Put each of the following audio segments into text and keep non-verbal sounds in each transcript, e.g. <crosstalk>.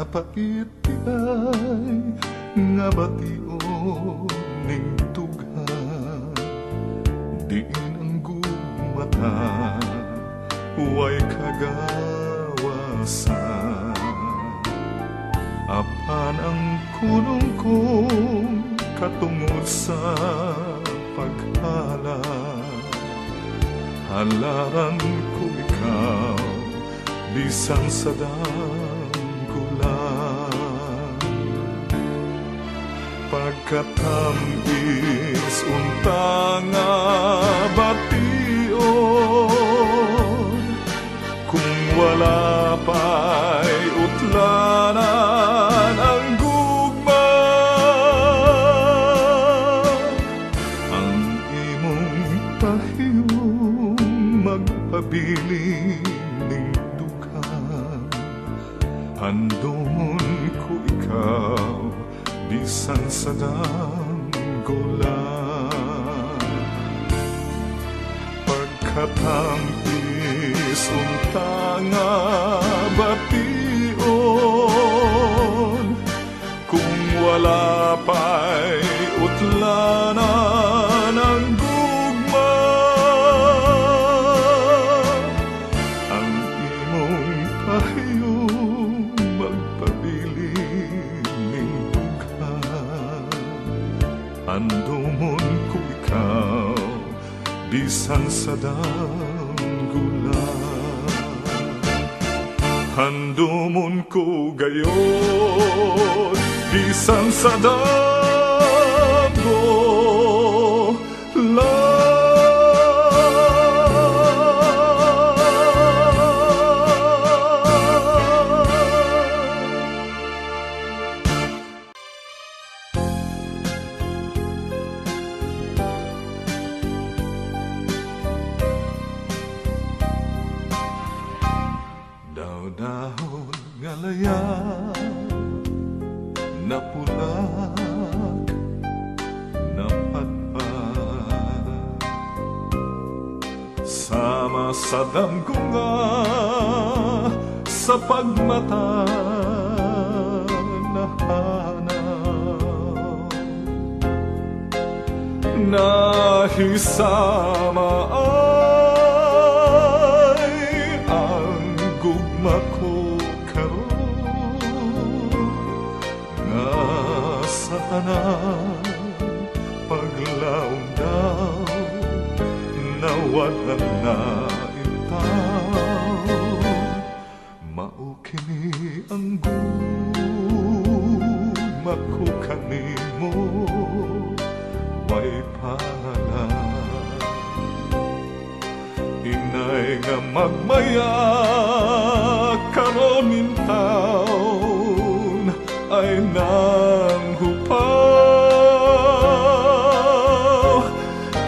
napait ay nga bation ning tughan diin ang gumata way kagawasan. Apan ang kulong kong katungod sa paghala. Halaran ko ikaw bisan sa danggulan pagkatamis unta nga bation kung wala pa'y utlanan ang gugma ang imong pahiyong magpabiling bisan sa danggulan pagkatamis unta nga bation kung wala pa'y utlanan danggulan Handumon ko gayon bisan sa danggulan Nahisama ay ang gugma ko karon nga sa tanan paglaom daw nawalan na intaw maukini ang gugma magmaya karon in taon ay nang hupaw.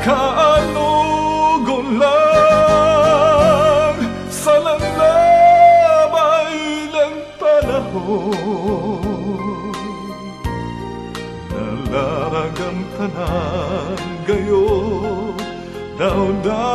Kaanugon lang sa langlabay ng panahon. Nalaragam tanan gayo daw-dahong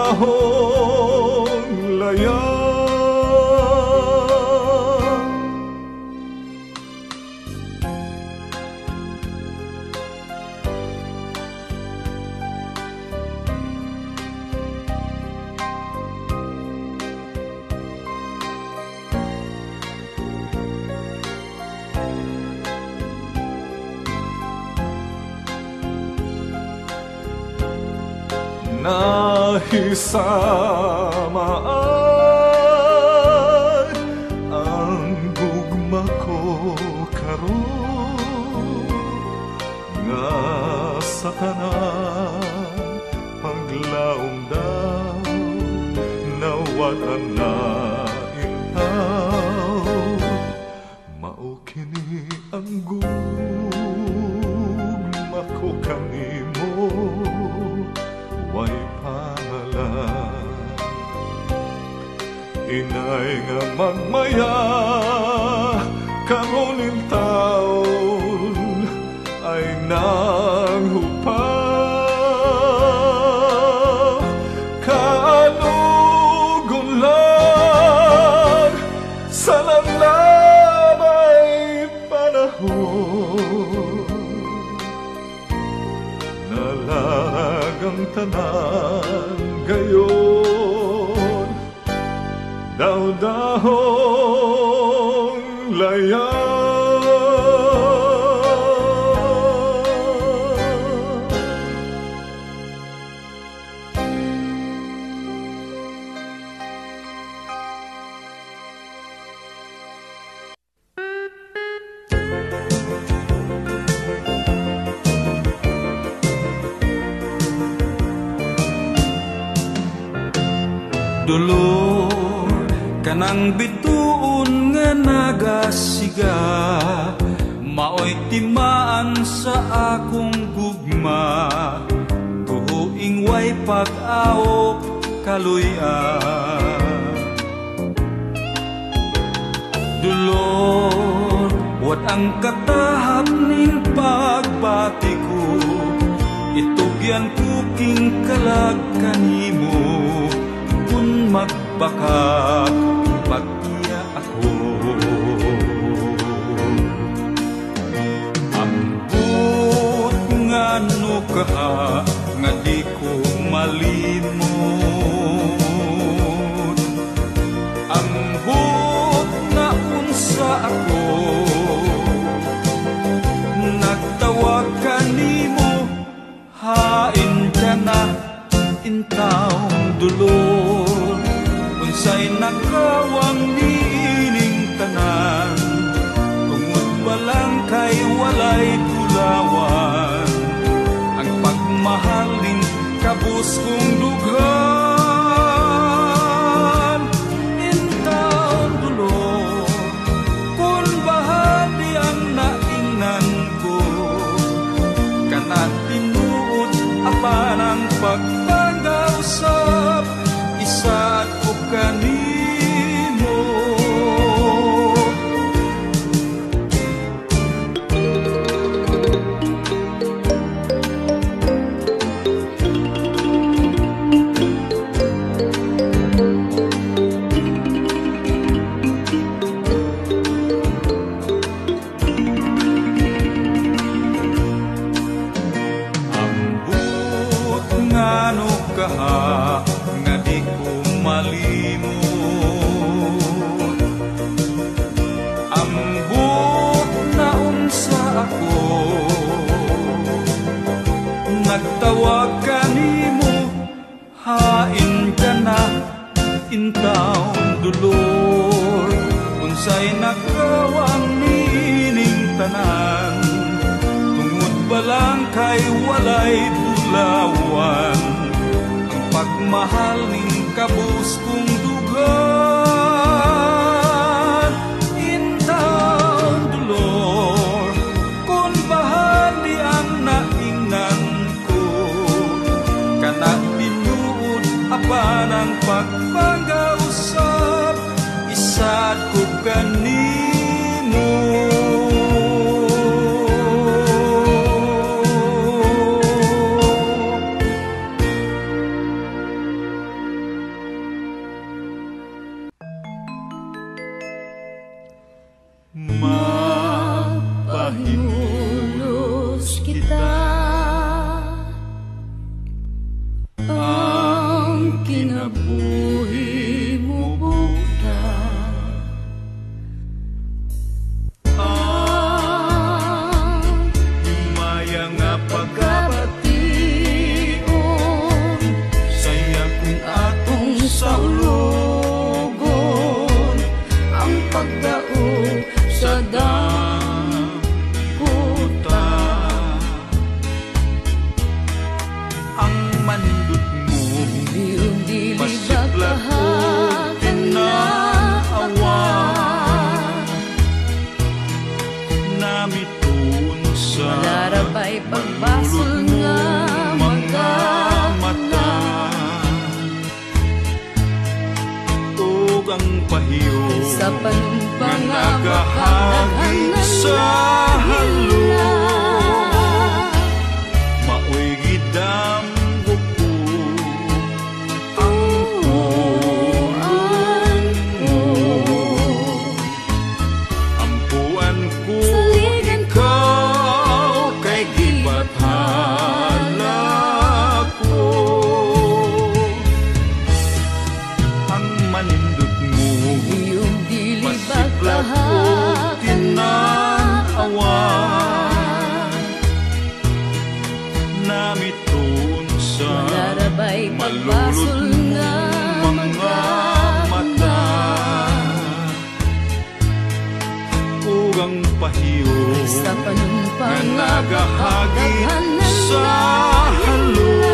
the whole. Kaluyan Dulor, wat ang katahap ning pagbati ko. Itugyan ko king kalag kanimo. Kung magbaka pag-iya ako. Ambot nga no nga di ko malimot Intawng dulor Unsay nakawang niining tanan. Tungod ba lang kay walay tulawan Ang pagmahaling kabus kong dughan Nagtawag ka nimo hain ka na intawng dulor. Unsay nakawang nining tanan Tungod ba lang kay walay tulawan? Ang pagmahal ning kabus kong dugan apan ang pagpangausap Isa't ko Ugang pahiyo Sa panumpang nagahagi sa halo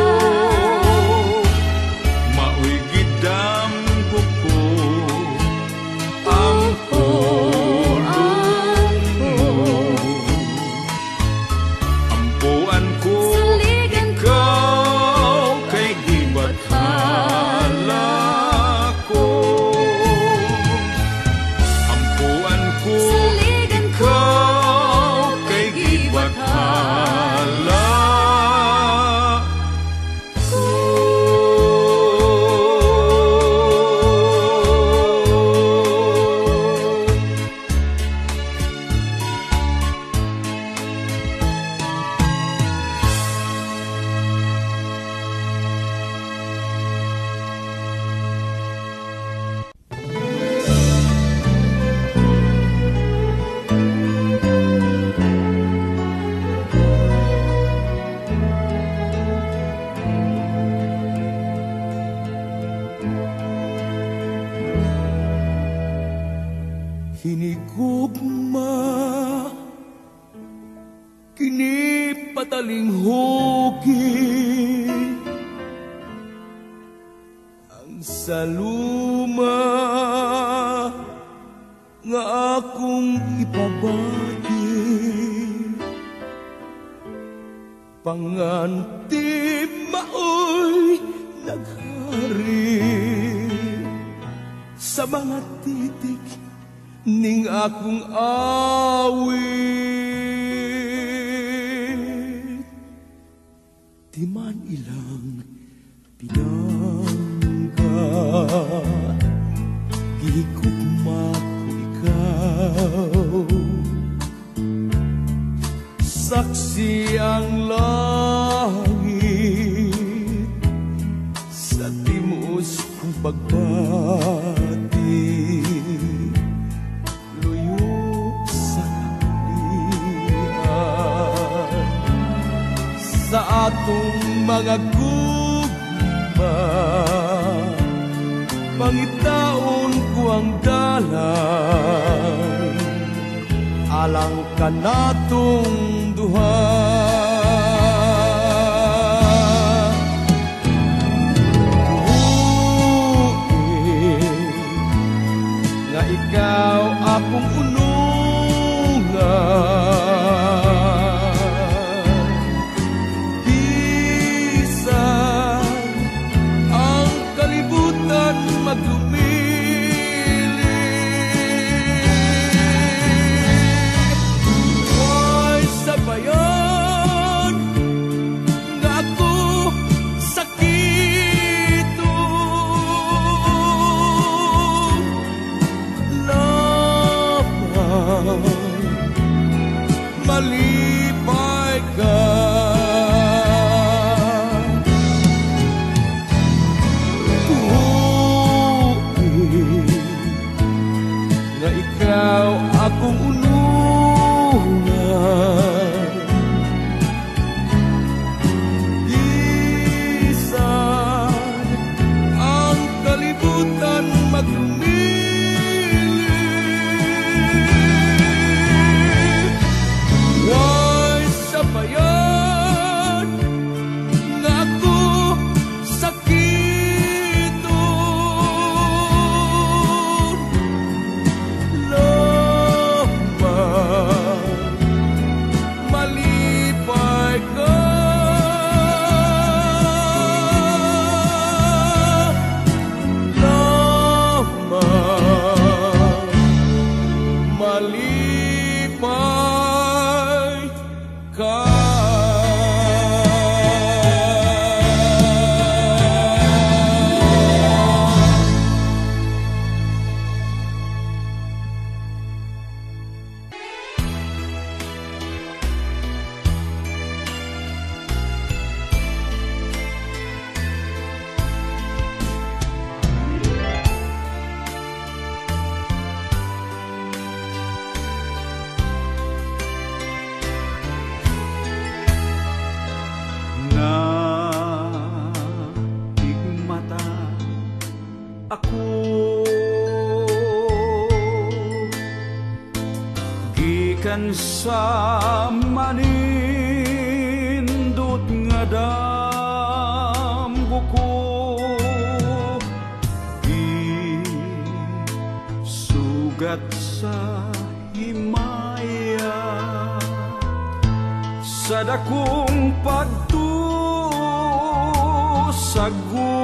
ikaw akong Sa dakong mo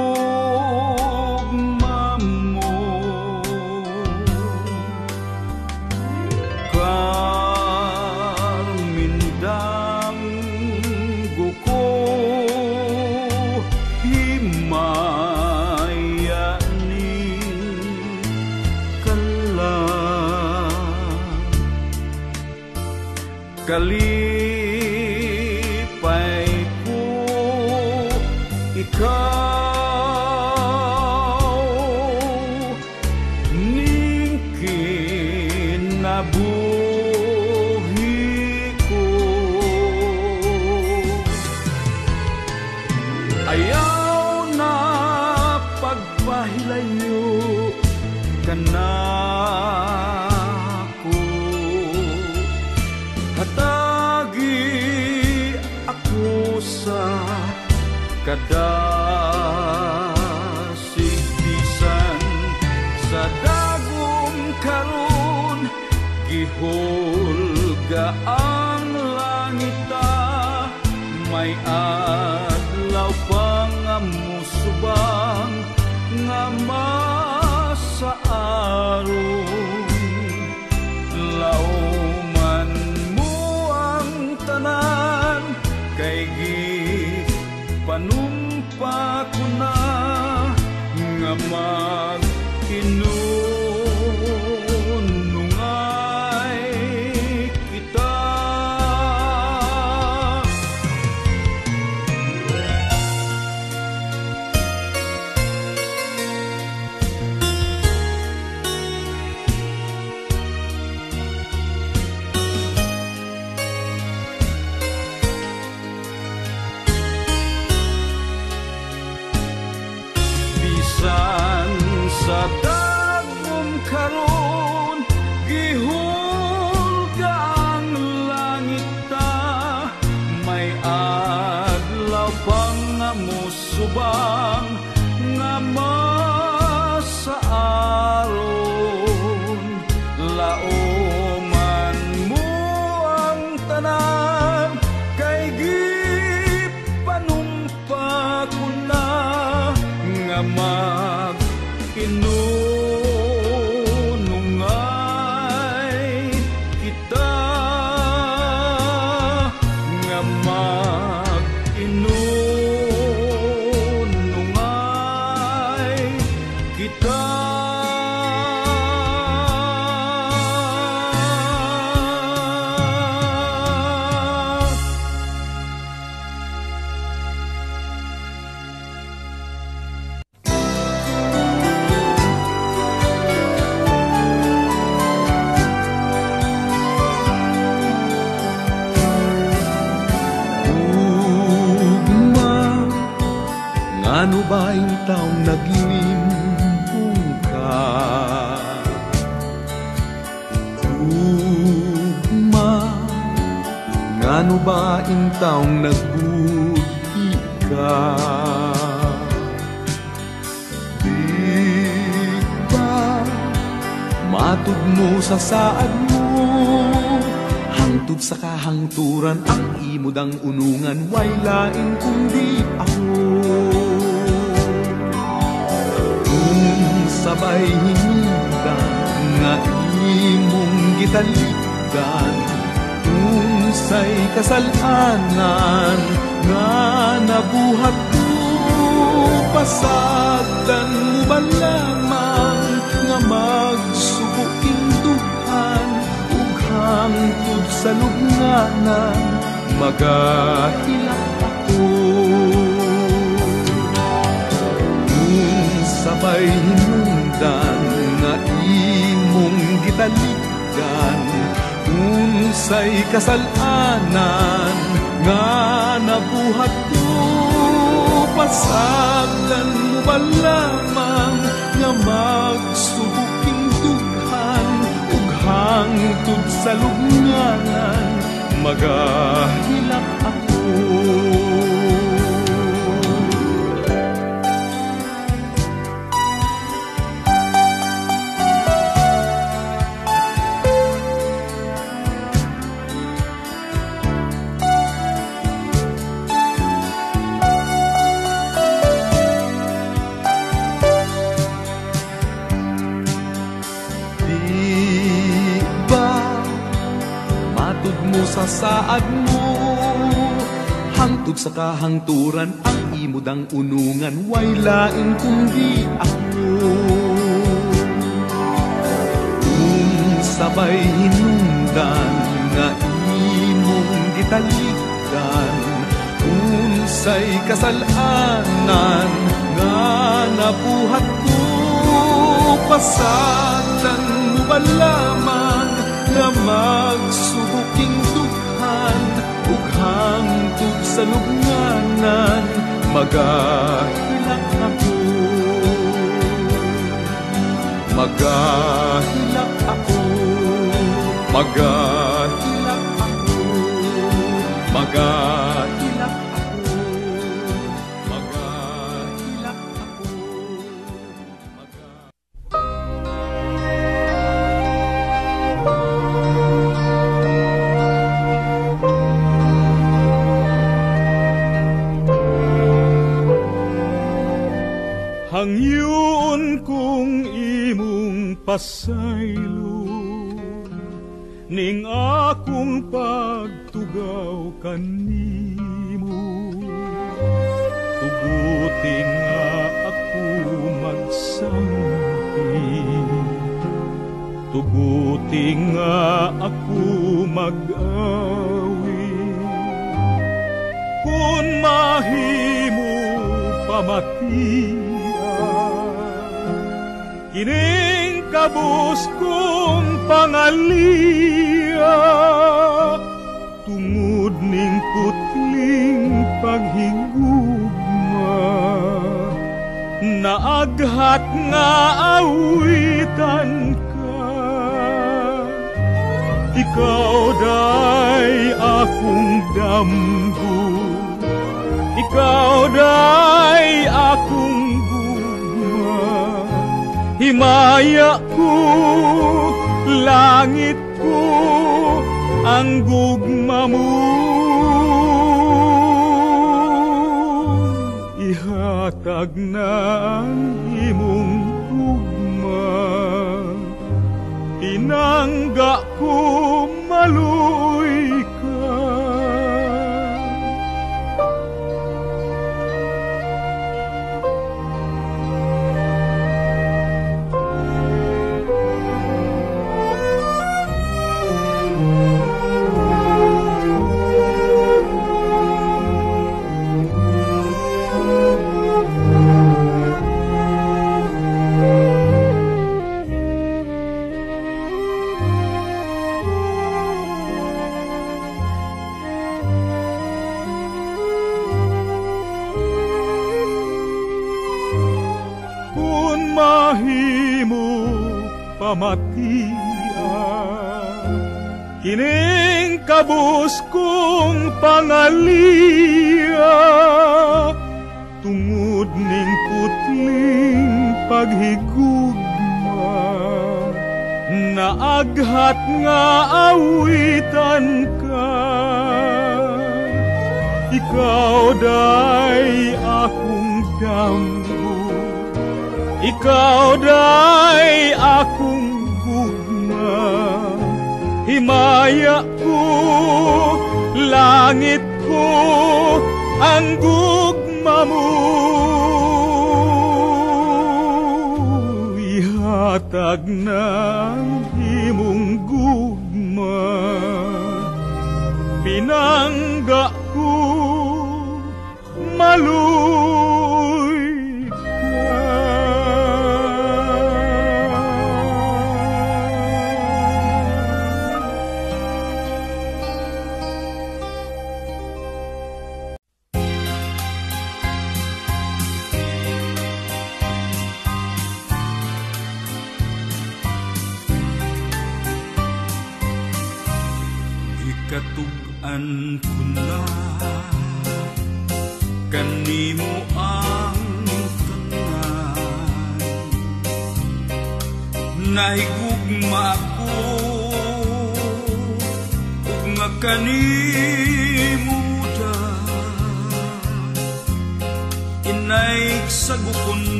imudang unungan Way lain kundi ako. Kung sabay hinundan Nga imong gitaligan Kung say kasalanan Nga nabuhat ko Pasagdan mo ba lamang Nga magsubuking duhan Ug hangtod sa lubnganan Magahilak ako Kung sabay hinundan Nga imong gitaligan Unsay kasalanan Nga nabuhat ko Pasagdan mo ba lamang Nga magsubuking dughan ug hangtod sa lubnganan magahilak Hangtod sa kahangturan ang imudang unungan. Way lain kundi ako. Kung sabay hinungdan nga imong gitalikan Unsay kasalanan nga nabuhat ko Pasatan mo ba lamang na magsubuking hangtod sa lubnganan magahilak ako. Magahilak ako. Magahilak ako. Magahilak pasaylo Ning akong pagtugaw kanimo. Tuguti nga ako magsampi. Tuguti nga ako mag-awi. Kung mahimo pamatia Kabus kong pangalia Tungod ning putling paghigugma. Naaghat nga awitan ka Ikaw day akong damgo. Ikaw day akong Himaya ko, langit ko, ang gugma mo. Ihatag na ang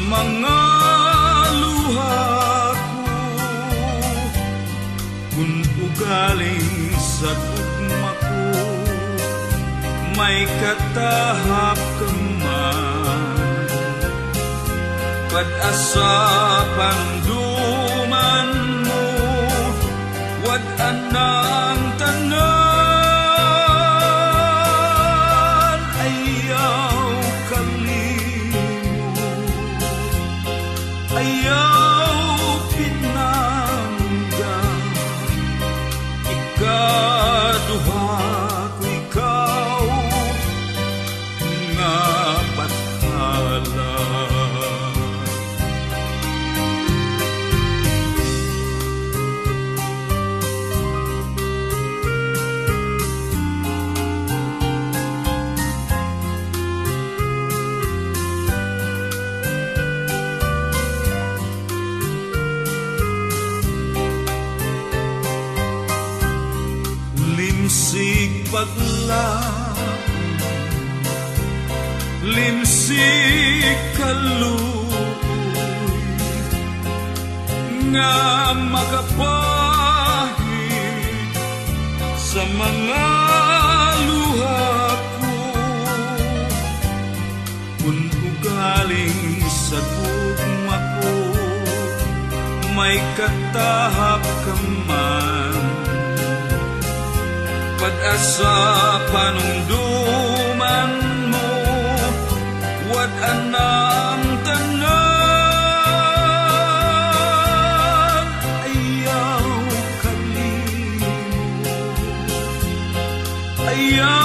ang mga luha ko. Kung ugaling sa gugma ko may katahap ka man pag-asapan ikaluoy nga makapahi sa mga luha ko. Kung ugaling sa gugma ko may katahap ka أنعمت النار أيام كريم أيام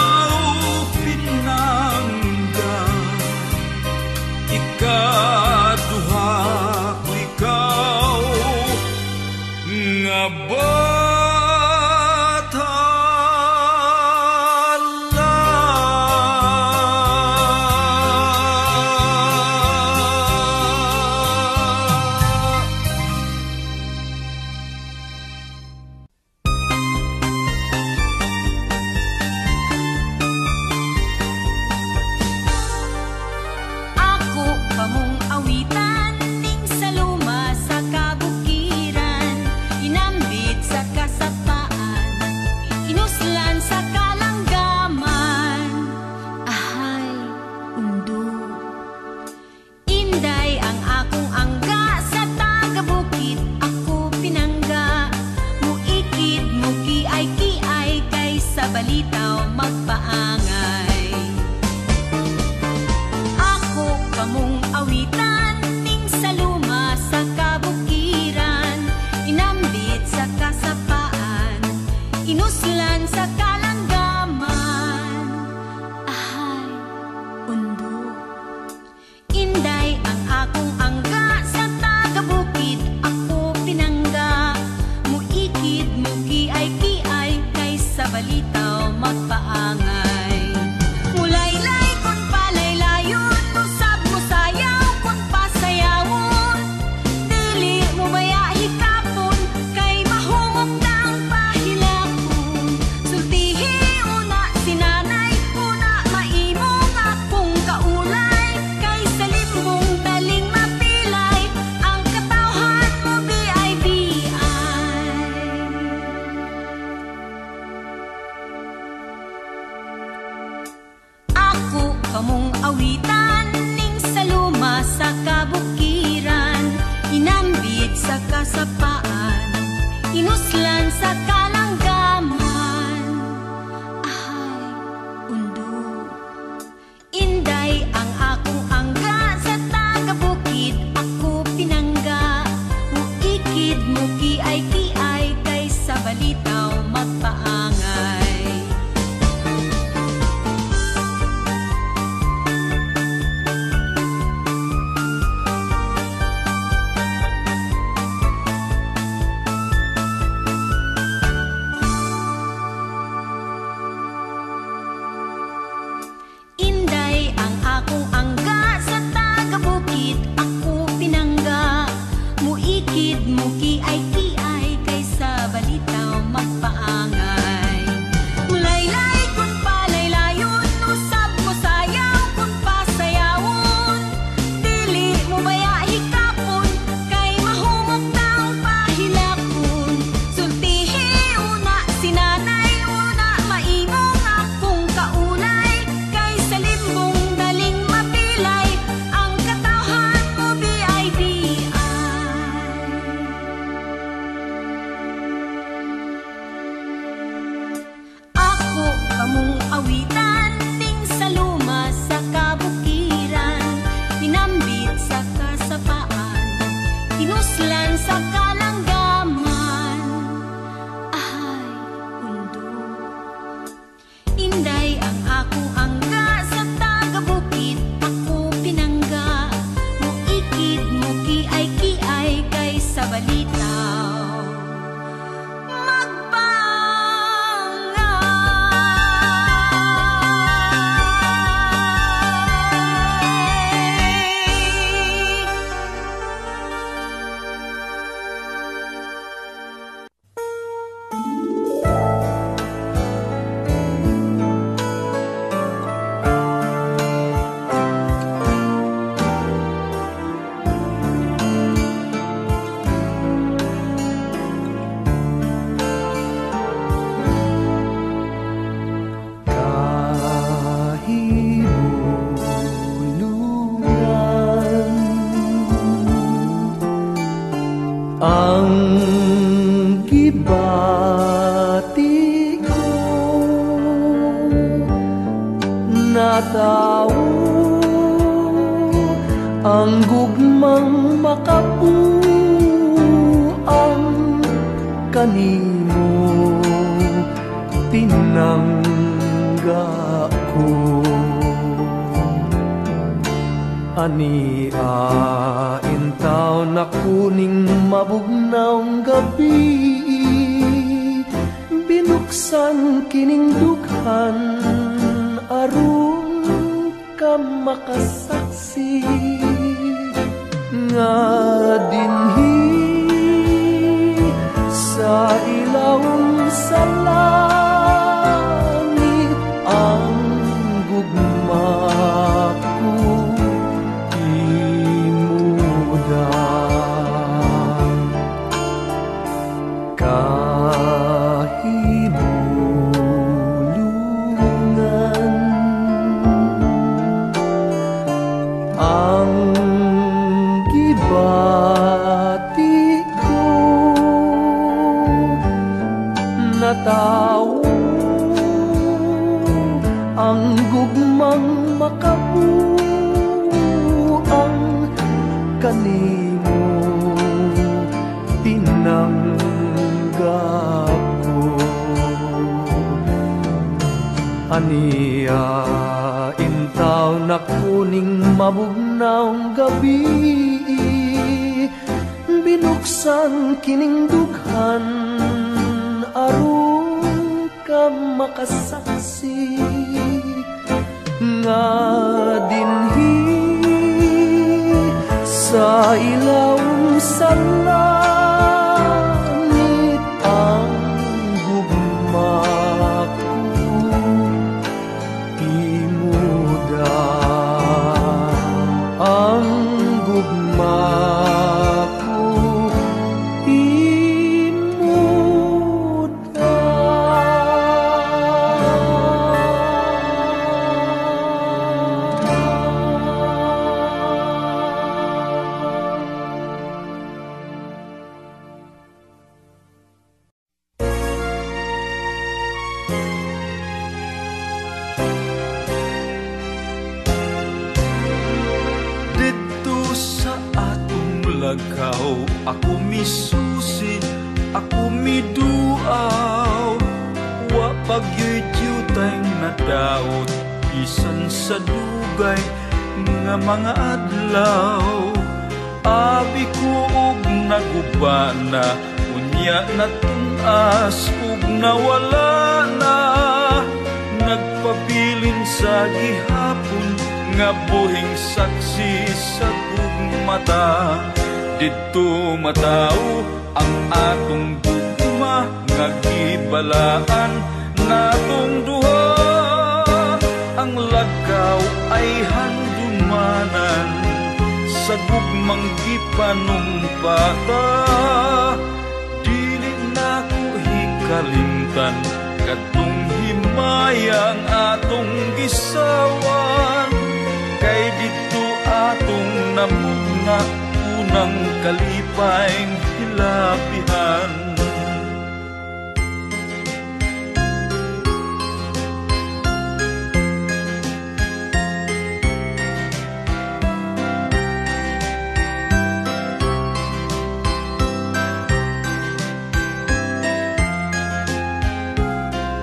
Unang kalipayng hilapihan.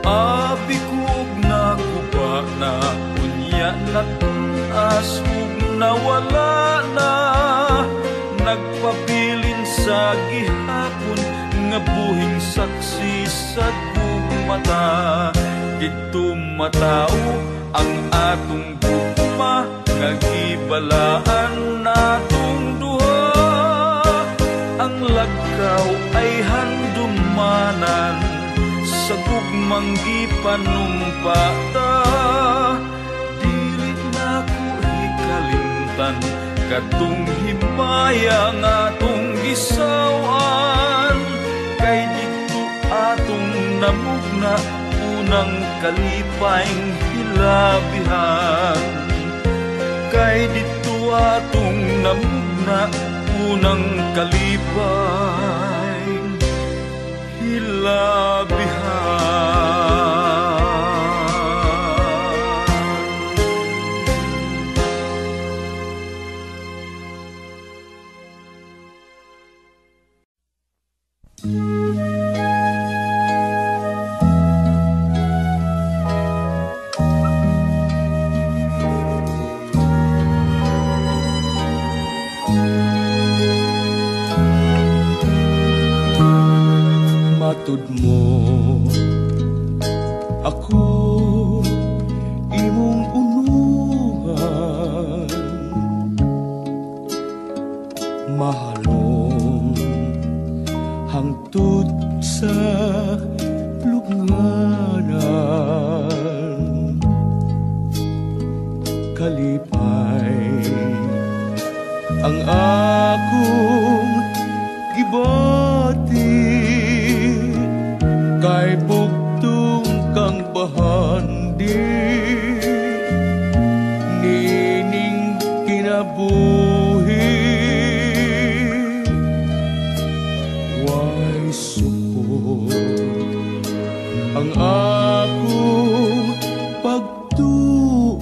Abi kog nakupa na Unya na tunas ug nawala Sa gihapon Nga buhing saksi sa mata Dito matao ang atong gugma Nga gibalaan natong duha. Ang lagaw ay handumanan sa gugmang gipanumpata Dili na ko hikalimtan Katong gisawan Kay dito atong namugna Unang kalipayng hilabihan. Kay dito atong namugna Unang kalipayng hilabihan pagtuo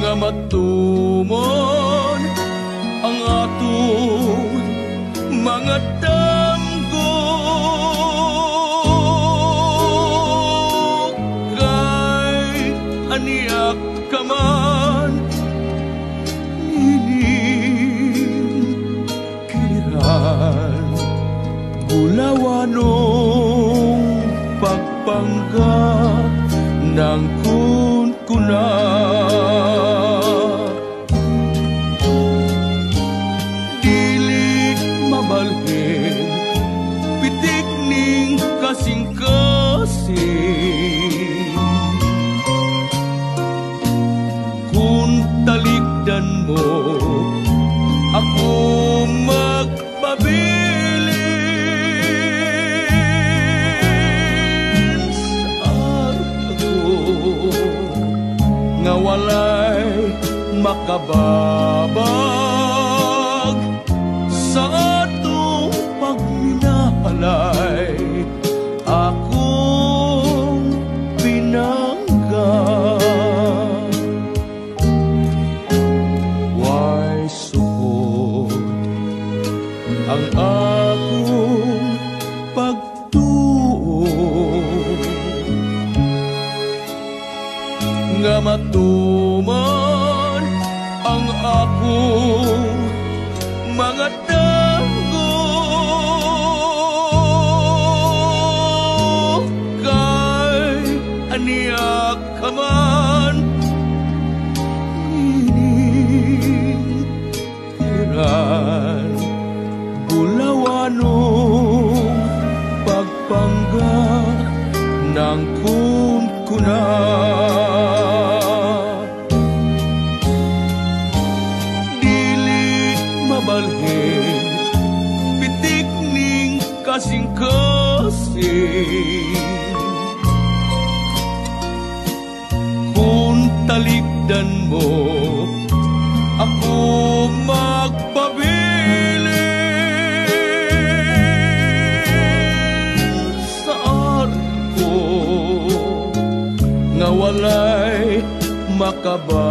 nga matumon ng kun makababag above.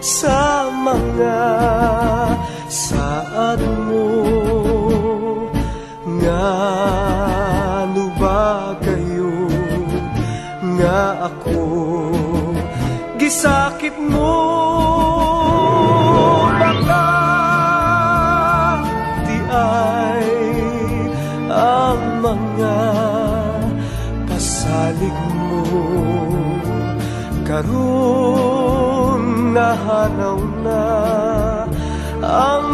sa mga saad mo. Nga ano ba kayo? Nga ako Gisakit mo. hanaw na ang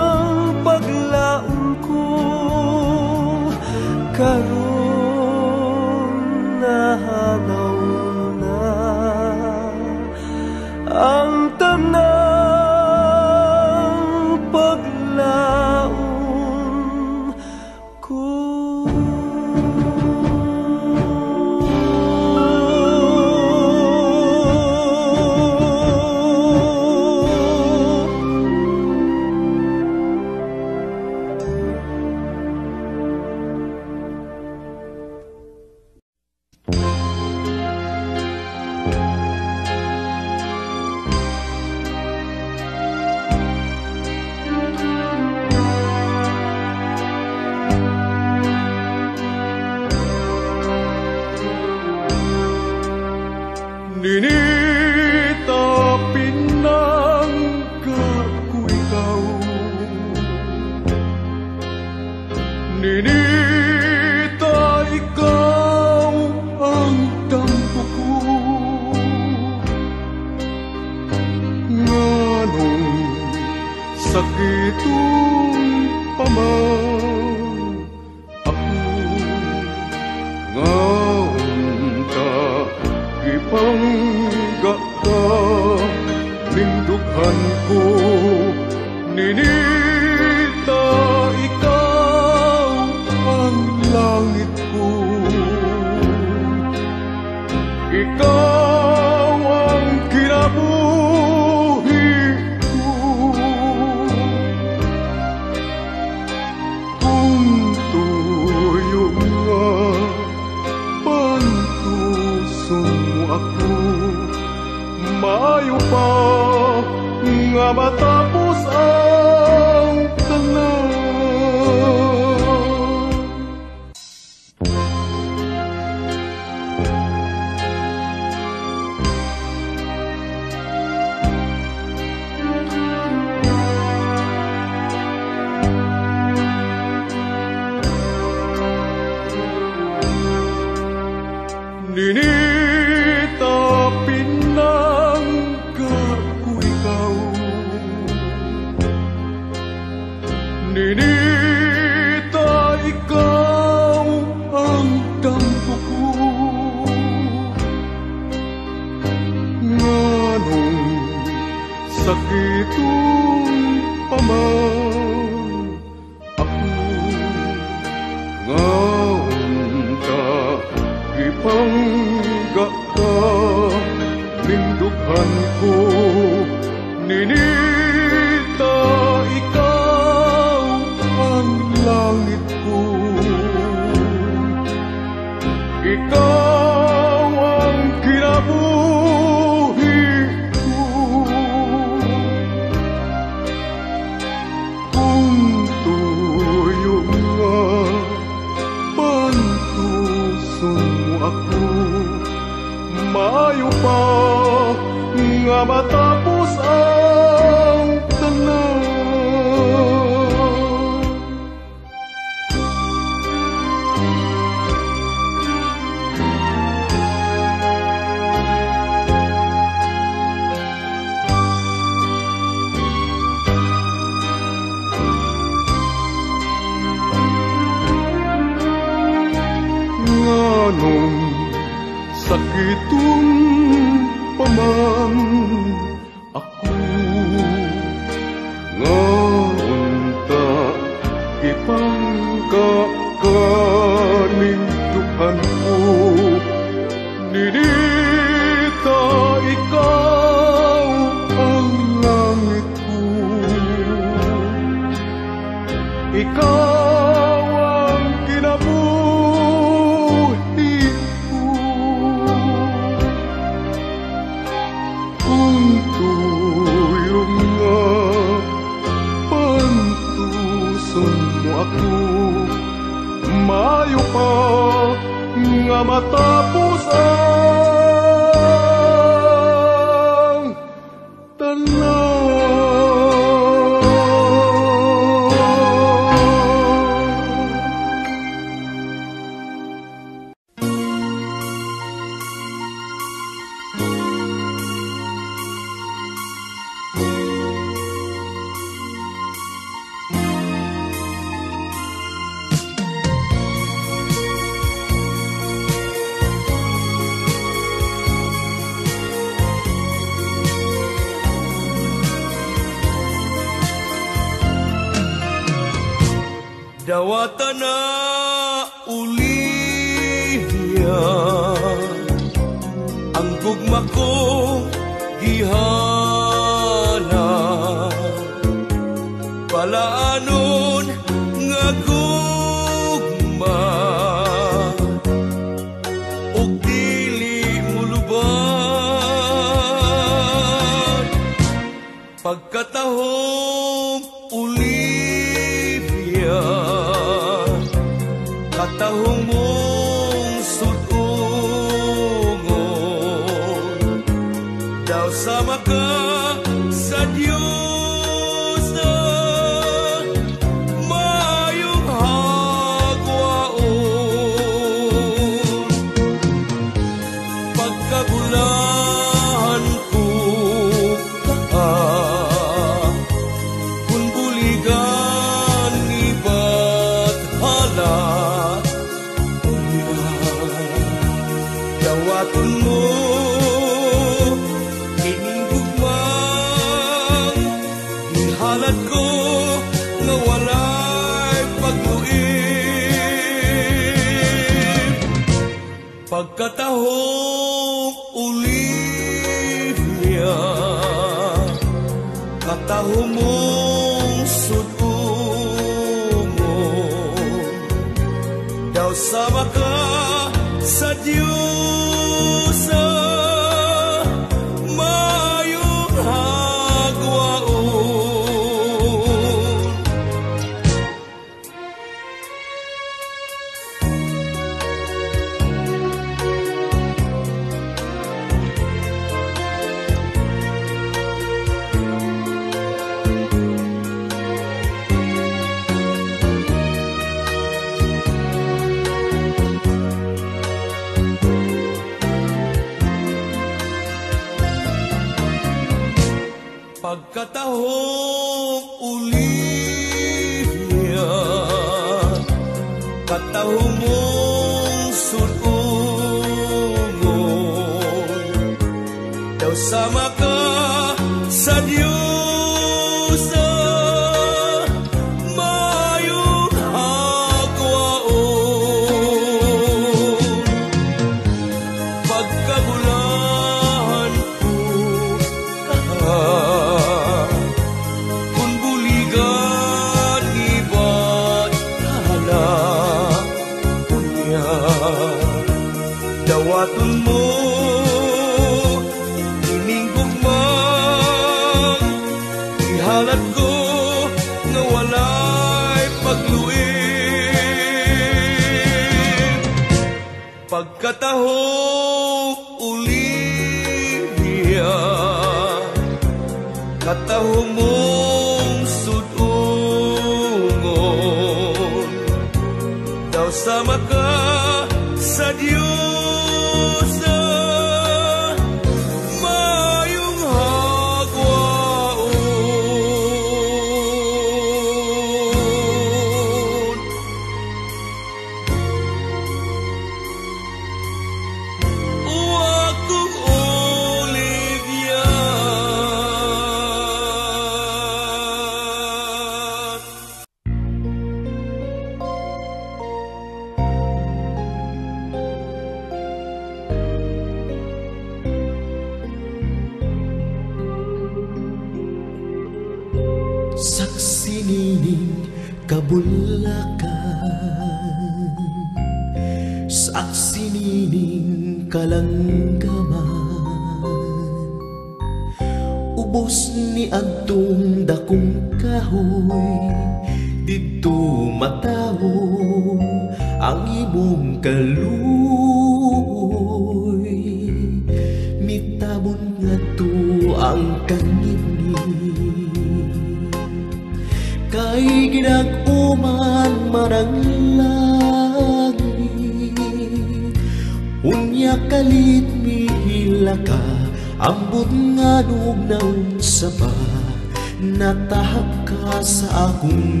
laguna.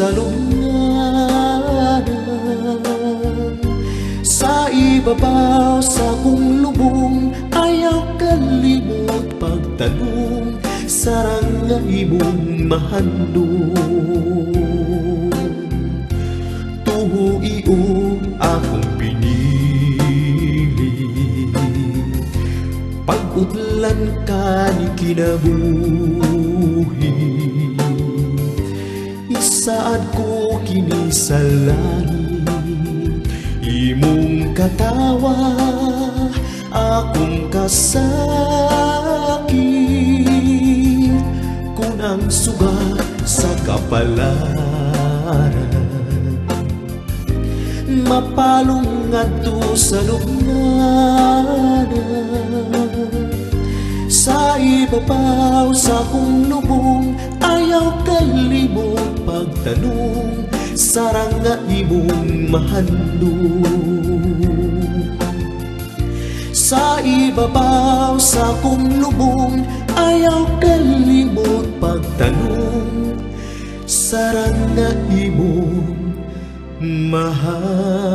sa kasalunganan Sa ibabaw sa kong lubong Ayaw kalimot pagtanong. Sarangay mong mahandong. Tuho iyo akong pinili. Pag-udlan ka ni kinabuhi masakit Kung ang sugat sa kapalaran Mapalong ato sa lugnanan. Sa ibabaw sa kong lubong Ayaw kalimong pagtanong. Sarang na imong mahandong sa ibabaw sa kumlubong Ayaw kalimot pagtanong. Sarang na imong mahandong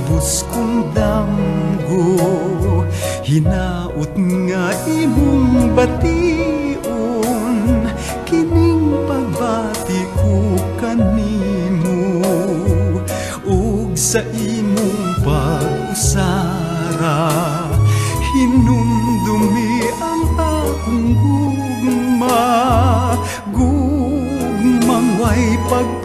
Kabus kong damgo Hinaot nga imong bation Kining pabati ko kanimo Ug sa imong pag-usara Hinumdumi ang akong gugma. Gugmang way pag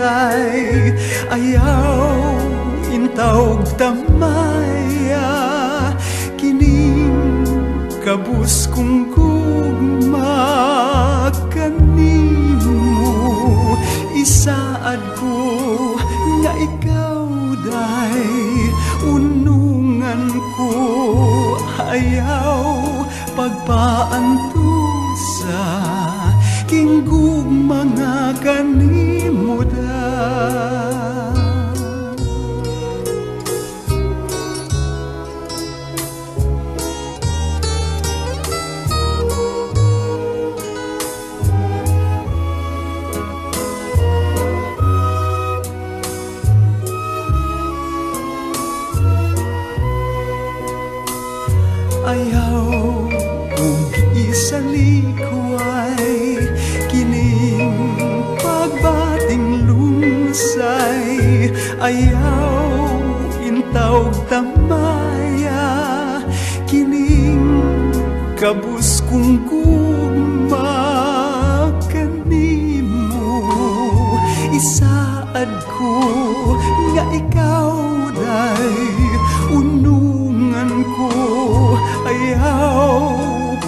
lunsay Ayaw intawg tamaya Kining kabus kong gugma kanimo Isaad ko nga ikaw day Unungan ko. Ayaw pagpaantusa Kinggug mga kanimo tamaya kining kabus kong gugma kanimo isaad ko nga ikaw day unungan ko ayaw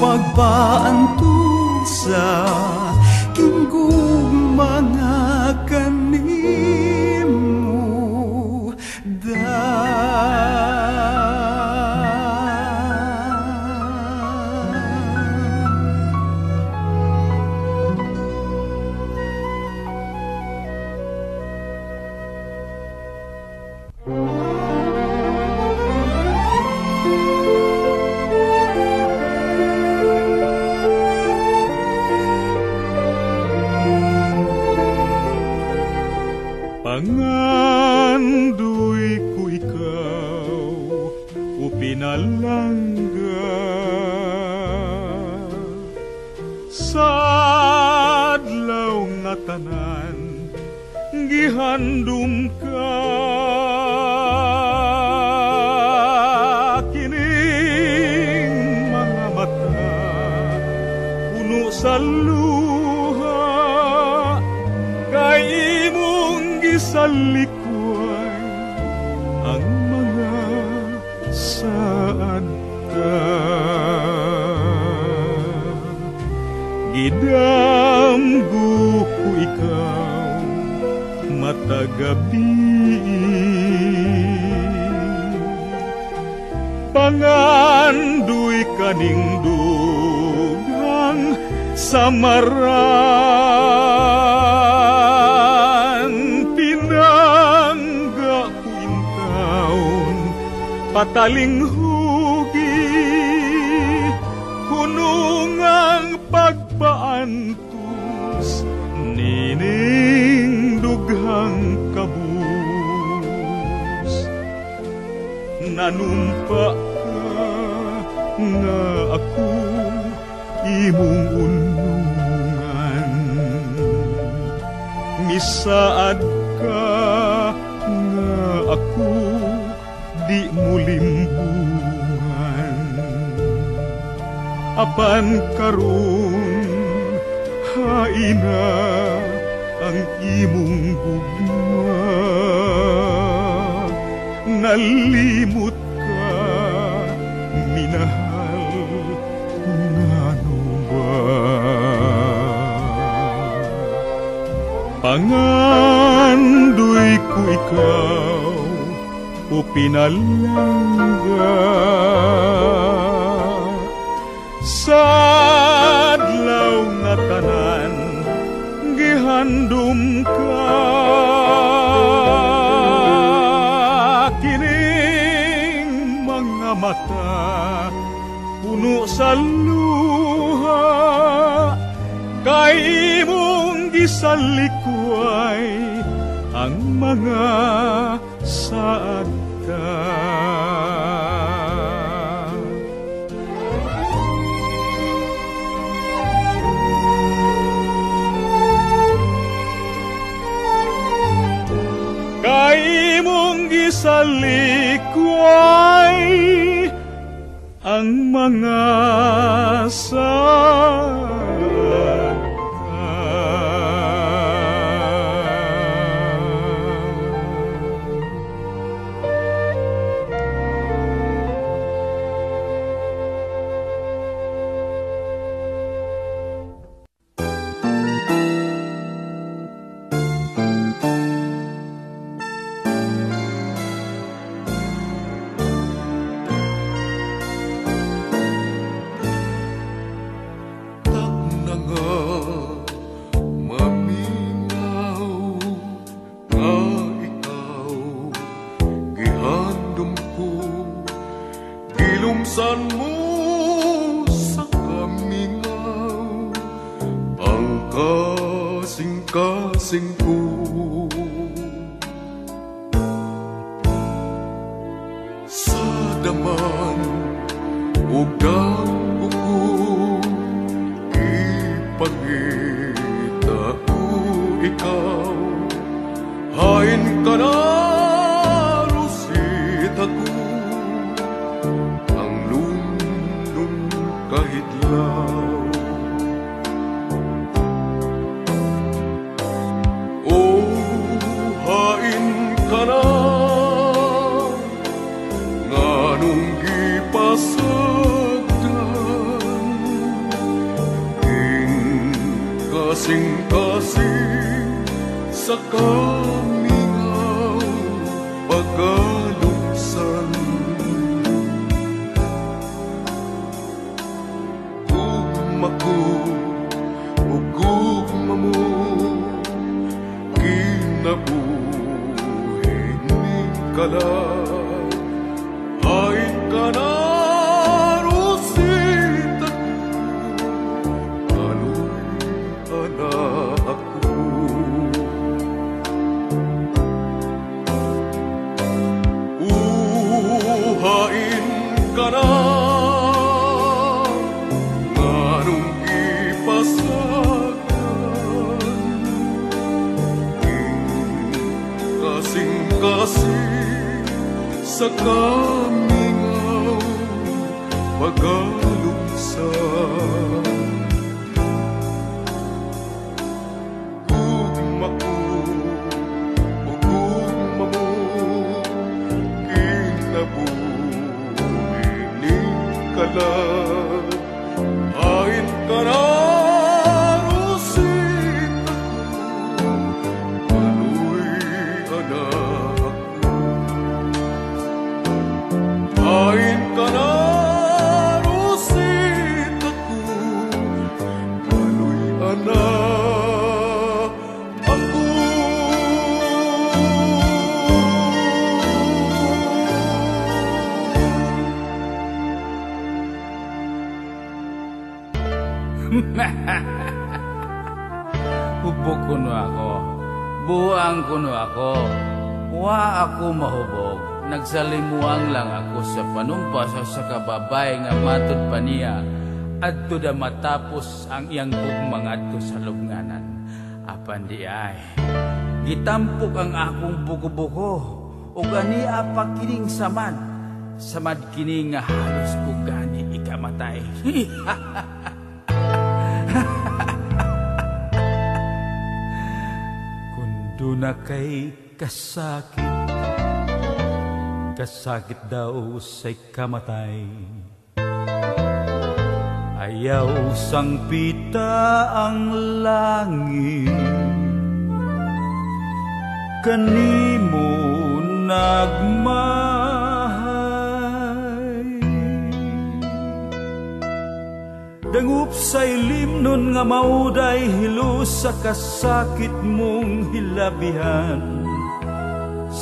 pagpaantusa kaning dugang samaran pinangga ko in taon pataling hugi hunungang pagpaantos nining dughang kabus. Nanumpa ako imong unungan. Misaad ka nga ako di mo limbungan. Apan karon haina ang imong gugma nalimot ka minahal pangandoy ko ikaw o pinalangga. Sa adlaw nga tanan gihandom ka. Kining mga mata puno sa luha kay imong gisalikway ang mga saad ka. Kay mong gisalikway ang mga saad sing ca sĩ sắc ca ako sa kababay nga matod pa niya. Adto da matapos ang iyang gugmang adto sa lubnganan. Apan di ay. Gitampok ang akong buko-buko. O gani apa kining samad. Samad kini nga halos ko gani ikamatay. <laughs> Kundo na kay kasakit Kasakit daw sa'y kamatay. Ayaw sang pita ang langit. Kanimo nagmahay Dangup sa ilim nun nga mauday hilo sa kasakit mong hilabihan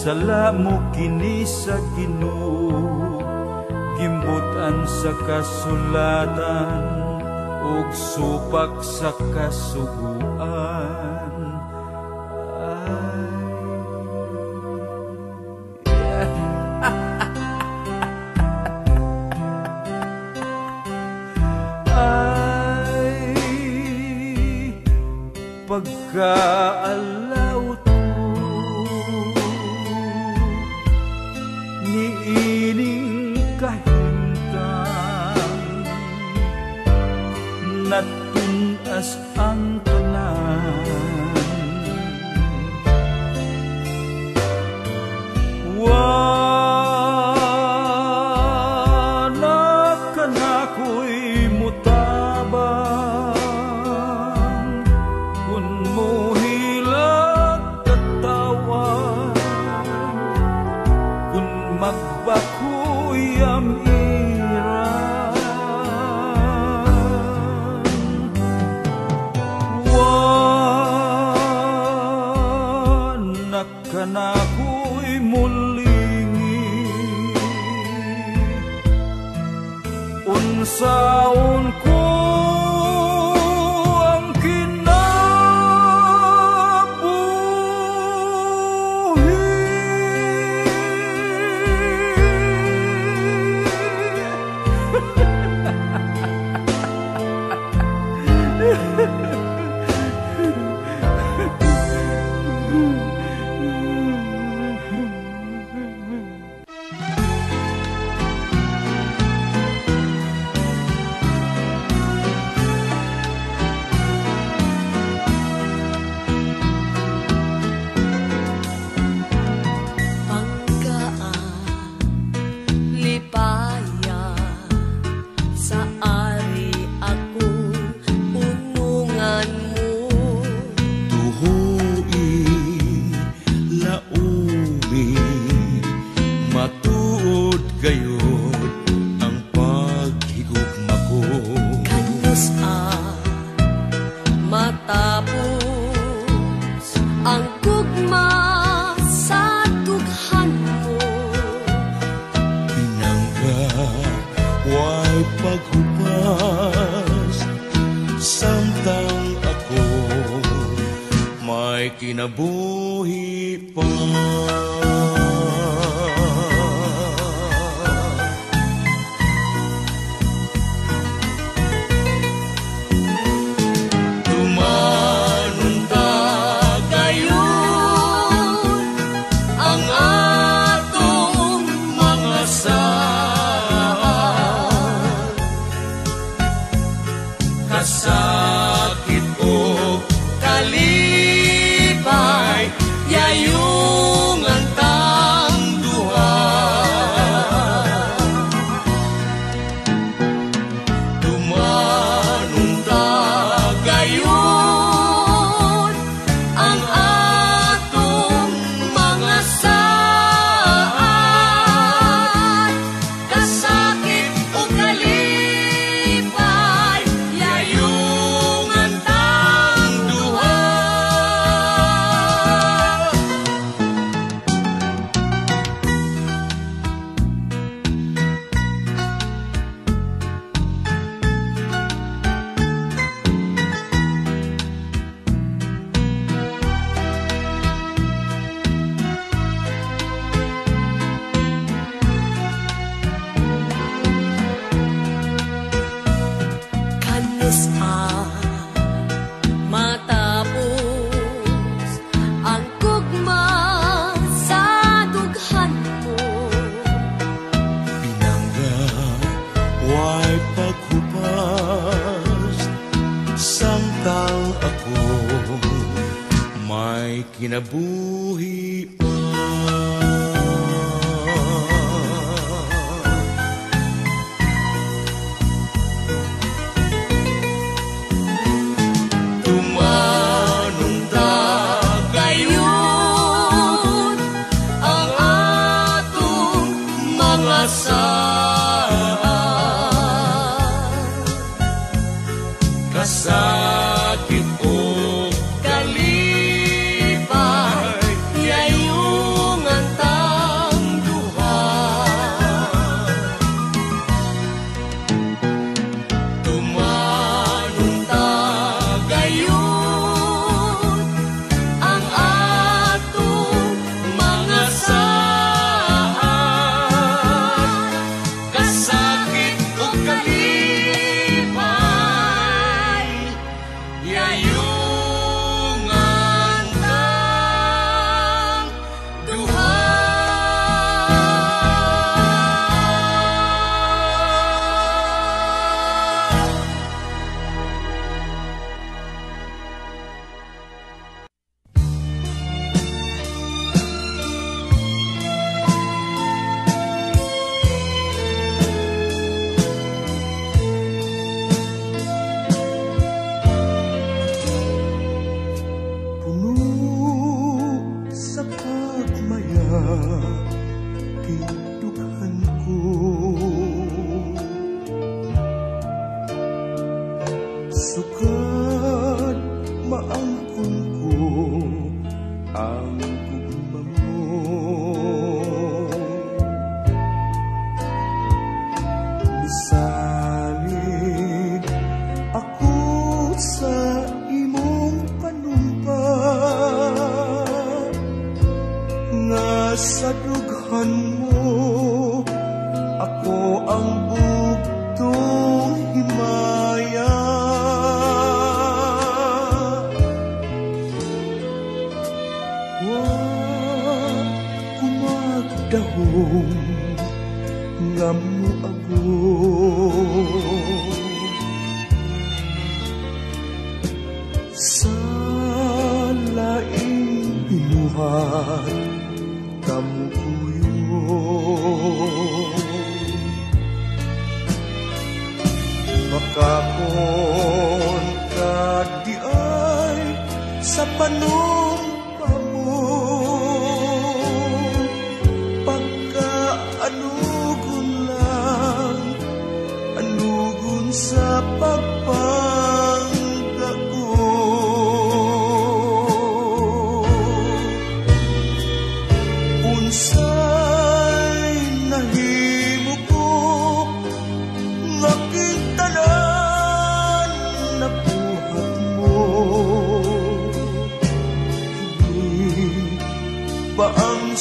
Sala mo kini sa Ginoo. Gimbutan sa kasulatan ug supak sa kasuguan kinabuhi pa.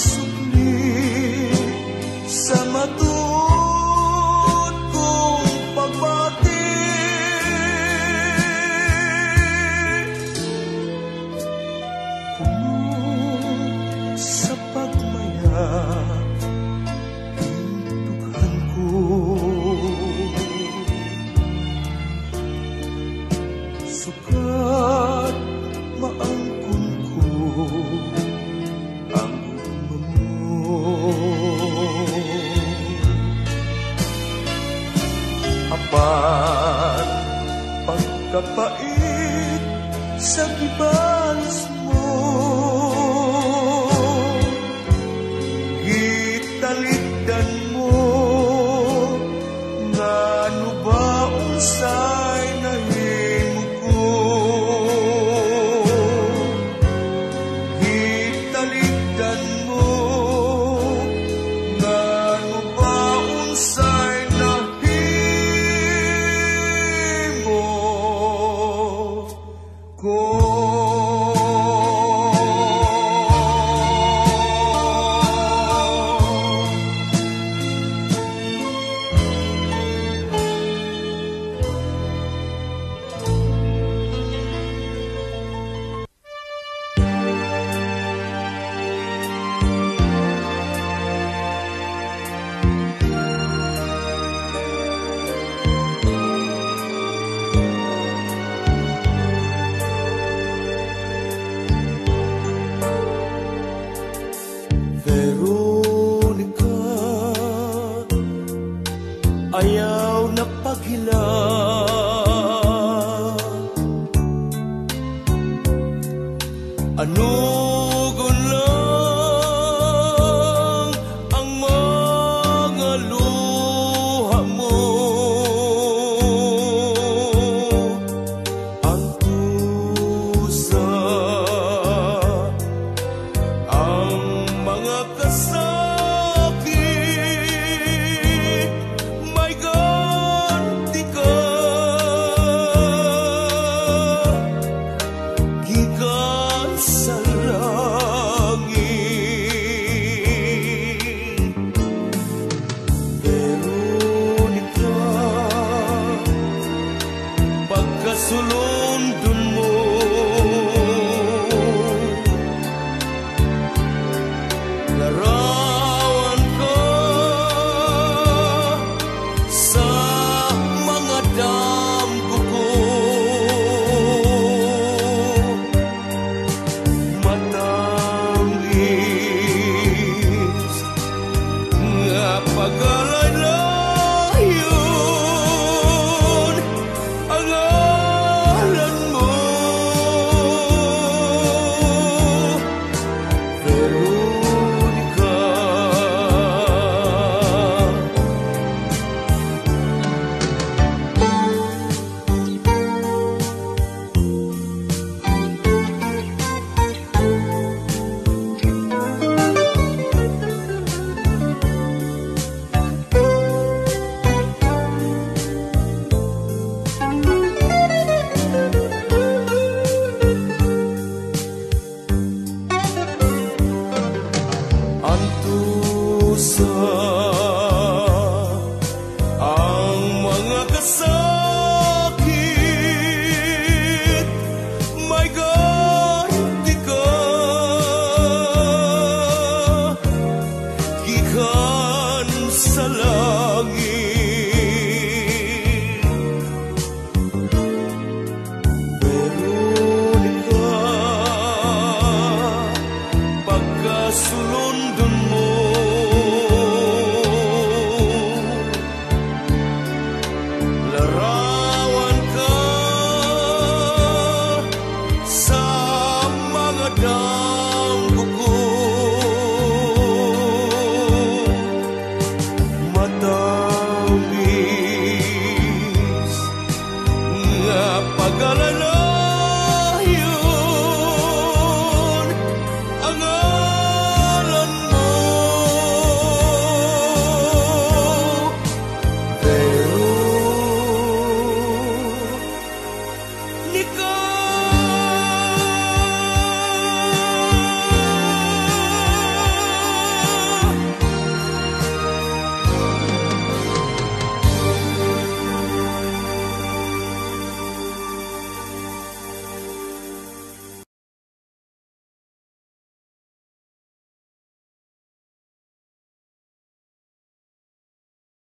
Ang sukli